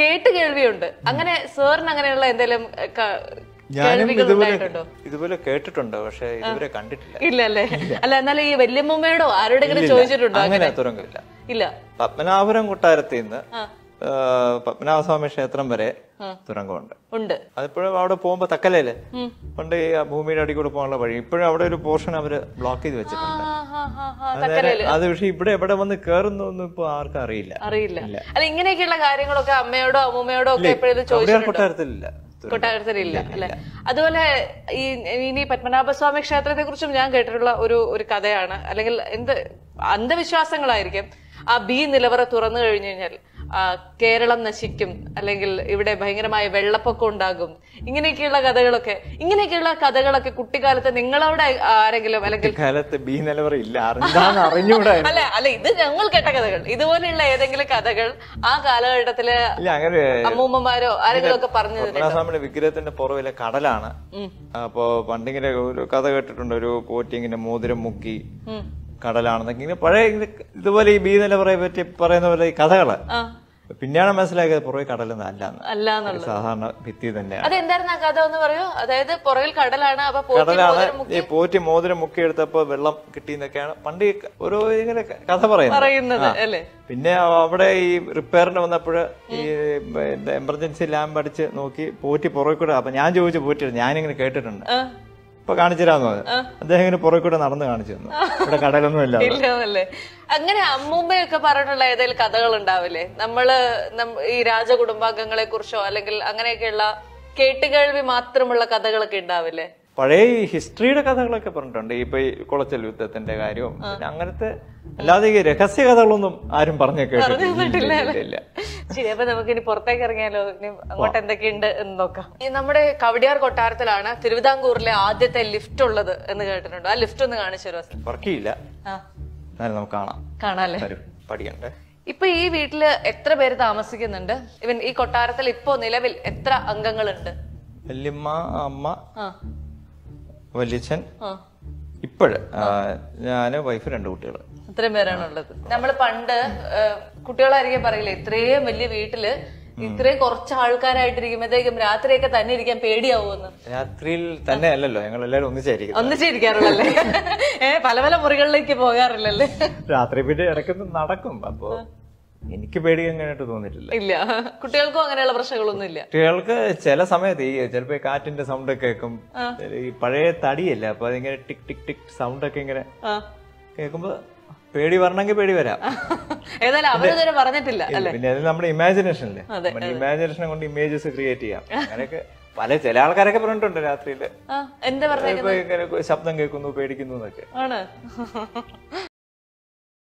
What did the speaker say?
കേട്ട് കേൾവിയുണ്ട്. അങ്ങനെ സാറിന് അങ്ങനെയുള്ള എന്തെങ്കിലും ഞാനും ഇതുപോലെ ഇതുപോലെ കേട്ടിട്ടുണ്ട് പക്ഷെ ഇതുവരെ കണ്ടിട്ടില്ല. ഇല്ല. അല്ലേ അല്ല എന്നാലും ഈ വല്യമ്മയോടോ ആരോടെങ്കിലും ചോദിച്ചിട്ടുണ്ടോ അങ്ങനെ? തുറങ്കില്ല ഇല്ല. പത്മനാഭപുരം കൊട്ടാരത്തിൽ നിന്ന് പത്മനാഭസ്വാമി ക്ഷേത്രം വരെ തുരങ്കമുണ്ട്. ഉണ്ട്. അതിപ്പോഴും അവിടെ പോകുമ്പോ തക്കലല്ലേ പണ്ട് ഈ ഭൂമിയുടെ അടി കൂടെ പോകാനുള്ള വഴി. ഇപ്പോഴും അവിടെ ഒരു പോർഷൻ അവർ ബ്ലോക്ക് ചെയ്ത് വെച്ചിട്ടുണ്ട്. അത് പക്ഷെ ഇവിടെ എവിടെ വന്ന് കേറുന്നു ഇപ്പൊ ആർക്കും അറിയില്ല. അറിയില്ല. അല്ല ഇങ്ങനെയൊക്കെയുള്ള കാര്യങ്ങളൊക്കെ അമ്മയോടോ അമ്മൂമ്മയോടോ ഒക്കെ എപ്പോഴും കൊട്ടാരത്തിലില്ല. കൊട്ടാരത്തിലില്ല അല്ലെ? അതുപോലെ ഈ ഇനി പത്മനാഭസ്വാമി ക്ഷേത്രത്തെ കുറിച്ചും ഞാൻ കേട്ടിട്ടുള്ള ഒരു ഒരു കഥയാണ്. അല്ലെങ്കിൽ എന്ത് അന്ധവിശ്വാസങ്ങളായിരിക്കും ആ ബി നിലവറ തുറന്നു കഴിഞ്ഞു കഴിഞ്ഞാൽ. കേരളം നശിക്കും അല്ലെങ്കിൽ ഇവിടെ ഭയങ്കരമായ വെള്ളപ്പൊക്കം ഉണ്ടാകും. ഇങ്ങനെയൊക്കെയുള്ള കഥകളൊക്കെ ഇങ്ങനെയൊക്കെയുള്ള കഥകളൊക്കെ കുട്ടിക്കാലത്ത് നിങ്ങളവിടെ ആരെങ്കിലും അല്ലെങ്കിൽ കാലത്ത് ബി അല്ല അല്ല ഇത് ഞങ്ങൾ കേട്ട കഥകൾ. ഇതുപോലെയുള്ള ഏതെങ്കിലും കഥകൾ ആ കാലഘട്ടത്തിൽ അമ്മൂമ്മമാരോ ആരെങ്കിലും ഒക്കെ പറഞ്ഞു പത്മനാഭസ്വാമിയുടെ വിഗ്രഹത്തിന്റെ പുറവിലെ കടലാണ്. അപ്പോ പണ്ടിങ്ങനെ ഒരു കഥ കേട്ടിട്ടുണ്ട്. ഒരു പോറ്റി ഇങ്ങനെ മോതിരം മുക്കി കടലാണെന്നൊക്കെ. ഇങ്ങനെ പഴയ ഇതുപോലെ ഈ ബി നിലവറയെ പറ്റി പറയുന്ന പോലെ ഈ കഥകൾ. പിന്നെയാണ് മനസ്സിലാക്കിയത് പുറകെ കടലൊന്നും അല്ല എന്നുള്ളത്. സാധാരണ ഭിത്തി തന്നെയാണ്. അതെന്തായിരുന്നു ആ കഥ ഒന്ന് പറയൂ? അതായത് പുറകിൽ കടലാണ് കടലാണ്. ഈ പോറ്റി മോതിരം മുക്കി എടുത്തപ്പോ വെള്ളം കിട്ടിയെന്നൊക്കെയാണ് പണ്ട് ഓരോ ഇങ്ങനെ കഥ പറയുന്നത്. അല്ലേ? പിന്നെ അവിടെ ഈ റിപ്പയറിന് വന്നപ്പോൾ ഈ എമർജൻസി ലാമ്പ് അടിച്ച് നോക്കി പോറ്റി പുറകെ കൂടെ അപ്പൊ ഞാൻ ചോദിച്ചു പോറ്റി ഞാനിങ്ങനെ കേട്ടിട്ടുണ്ട്. ഇപ്പൊ കാണിച്ചു തരാന്ന് പറഞ്ഞു അദ്ദേഹം ഇങ്ങനെ പുറകെ കൂടെ നടന്ന് കാണിച്ചു തന്നു. ഇവിടെ കടലൊന്നും ഇല്ല അങ്ങനെ അമ്മൂമ്മയൊക്കെ പറഞ്ഞിട്ടുള്ള ഏതെങ്കിലും കഥകൾ ഉണ്ടാവില്ലേ? നമ്മൾ ഈ രാജകുടുംബാംഗങ്ങളെ കുറിച്ചോ അല്ലെങ്കിൽ അങ്ങനെയൊക്കെയുള്ള കേട്ടുകേൾവി മാത്രമുള്ള കഥകളൊക്കെ ഉണ്ടാവില്ലേ? പഴയ ഈ ഹിസ്റ്ററിയുടെ കഥകളൊക്കെ പറഞ്ഞിട്ടുണ്ട്. ഇപ്പൊ ഈ കുളച്ചൽ യുദ്ധത്തിന്റെ കാര്യവും അങ്ങനത്തെ അല്ലാതെ ഈ രഹസ്യ കഥകളൊന്നും ആരും പറഞ്ഞു കേട്ടിട്ടില്ല. ശരി അപ്പൊ നമുക്ക് ഇനി പുറത്തേക്ക് ഇറങ്ങിയാലോ? ഇനി അങ്ങോട്ട് എന്തൊക്കെയുണ്ട് എന്ന് നോക്കാം. ഈ നമ്മുടെ കവടിയാർ കൊട്ടാരത്തിലാണ് തിരുവിതാംകൂറിലെ ആദ്യത്തെ ലിഫ്റ്റ് ഉള്ളത് എന്ന് കേട്ടിട്ടുണ്ട്? ആ ലിഫ്റ്റ് ഒന്ന് കാണിച്ചു തരുമോ നമുക്ക് കാണാം. കാണാല്ലേ? വരും. പഠിക്കണ്ടേ ഇപ്പൊ ഈ വീട്ടിൽ എത്ര പേര് താമസിക്കുന്നുണ്ട്? ഇവൻ ഈ കൊട്ടാരത്തിൽ ഇപ്പോ നിലവിൽ എത്ര അംഗങ്ങളുണ്ട്? വല്യമ്മ അമ്മ വല്യച്ഛൻ ഇപ്പോഴ്. ഞാൻ വൈഫ് രണ്ട് കുട്ടികൾ ഇത്രയും പേരാണ് ഉള്ളത്. നമ്മൾ പണ്ട് കുട്ടികളായിരിക്കും പറയില്ലേ ഇത്രയും വലിയ വീട്ടിൽ ഇത്രയും കുറച്ച് ആൾക്കാരായിട്ടിരിക്കുമ്പോഴത്തേക്കും രാത്രിയൊക്കെ തന്നെ ഇരിക്കാൻ പേടിയാവുമെന്ന് രാത്രിയിൽ തന്നെ അല്ലല്ലോ ഞങ്ങൾ എല്ലാവരും ഒന്നിച്ചായിരിക്കും ഒന്നിച്ചിരിക്കാറുള്ളല്ലേ ഏ പല പല മുറികളിലേക്ക് പോകാറില്ലല്ലേ? രാത്രി പിന്നെ ഇടയ്ക്കൊന്ന് നടക്കും അപ്പൊ എനിക്ക് പേടി അങ്ങനെയായിട്ട് തോന്നിയിട്ടില്ല. ഇല്ല. കുട്ടികൾക്കും അങ്ങനെയുള്ള പ്രശ്നങ്ങളൊന്നും ഇല്ല കുട്ടികൾക്ക് ചില സമയത്ത് ഈ ചിലപ്പോ കാറ്റിന്റെ സൗണ്ട് ഒക്കെ കേൾക്കും. ഈ പഴയ തടിയല്ല അപ്പൊ അതിങ്ങനെ ടിക് ടിക് ടിക് സൗണ്ട് ഒക്കെ ഇങ്ങനെ കേൾക്കുമ്പോ പേടി വരണമെങ്കിൽ പേടി വരാം. ഏതായാലും അവരിതുവരെ പറഞ്ഞിട്ടില്ല അല്ലെ? പിന്നെ അത് നമ്മുടെ ഇമാജിനേഷനല്ലേ നമ്മുടെ ഇമാജിനേഷനെ കൊണ്ട് ഇമേജസ് ക്രിയേറ്റ് ചെയ്യാം. അങ്ങനെയൊക്കെ പല ചില ആൾക്കാരൊക്കെ പറഞ്ഞിട്ടുണ്ട് രാത്രിയിൽ. ശബ്ദം കേൾക്കുന്നു പേടിക്കുന്നു എന്നൊക്കെ. ആണ്.